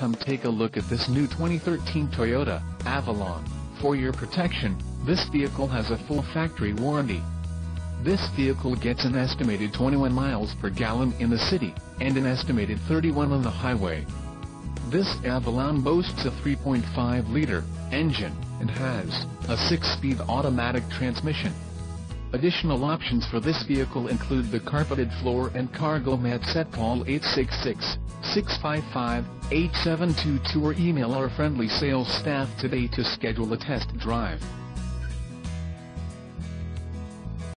come take a look at this new 2013 Toyota Avalon. For your protection, this vehicle has a full factory warranty. This vehicle gets an estimated 21 miles per gallon in the city, and an estimated 31 on the highway. This Avalon boasts a 3.5-liter engine, and has a 6-speed automatic transmission. Additional options for this vehicle include the carpeted floor and cargo mat set call 866-655-8722 or email our friendly sales staff today to schedule a test drive.